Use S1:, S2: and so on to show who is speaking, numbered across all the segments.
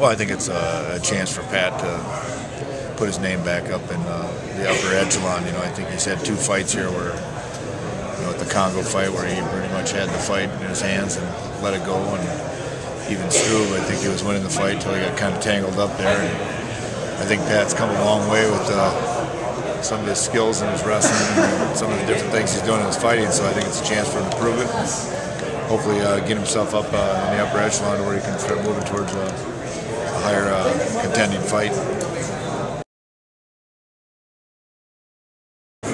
S1: Well, I think it's a, a chance for Pat to put his name back up in uh, the upper echelon. You know, I think he's had two fights here where, you know, at the Kongo fight where he pretty much had the fight in his hands and let it go, and even Struve, I think he was winning the fight until he got kind of tangled up there. And I think Pat's come a long way with uh, some of his skills in his wrestling and some of the different things he's doing in his fighting. So I think it's a chance for him to prove it. Hopefully, uh, get himself up uh, in the upper echelon where he can start moving towards uh, higher uh, contending fight.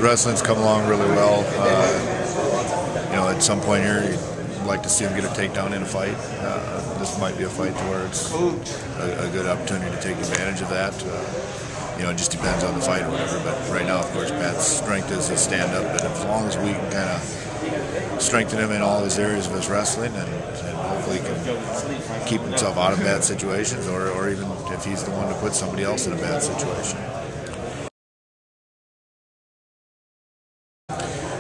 S1: Wrestling's come along really well. Uh, you know, at some point here, you'd like to see him get a takedown in a fight. Uh, this might be a fight where it's a, a, good opportunity to take advantage of that. Uh, you know, it just depends on the fight or whatever. But right now, of course, Pat's strength is his stand-up. But as long as we can kind of strengthen him in all his areas of his wrestling and, and hopefully can keep himself out of bad situations or, or even if he's the one to put somebody else in a bad situation.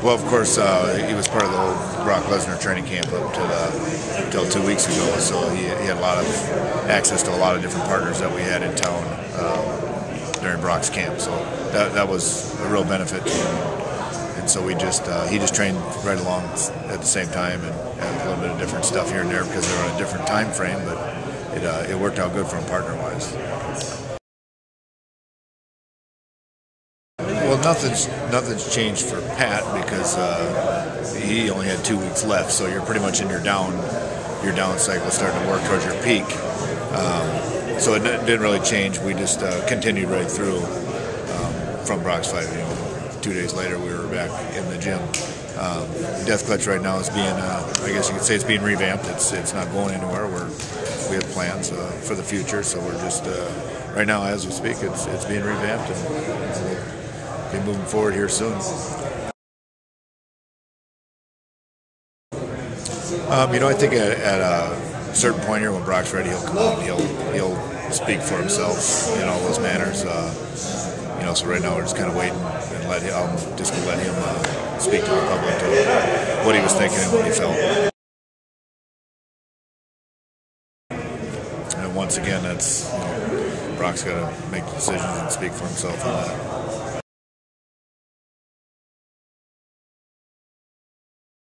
S1: Well, of course, uh, he was part of the old Brock Lesnar training camp up to the, until two weeks ago, so he, he, had a lot of access to a lot of different partners that we had in town um, during Brock's camp. So that, that was a real benefit to him. And so we just uh, he just trained right along at the same time and had a little bit of different stuff here and there because they're on a different time frame, but it, uh, it worked out good for him partner-wise. Well, nothing's nothing's changed for Pat because uh, he only had two weeks left, so you're pretty much in your down your down cycle, starting to work towards your peak. Um, so it didn't really change. We just uh, continued right through um, from Brock's fight. You know, two days later, we were back in the gym. Um, Death Clutch right now is being, uh, I guess you could say, it's being revamped. It's it's not going anywhere. We're we have plans uh, for the future, so we're just uh, right now as we speak, it's it's being revamped and we'll be moving forward here soon. Um, you know, I think at, at, a certain point here, when Brock's ready, he'll come out and he'll he'll speak for himself in all those so right now we're just kind of waiting and let him. I'm just let him uh, speak to the public to what he was thinking and what he felt. And once again, that's you know, Brock's got to make decisions and speak for himself on that.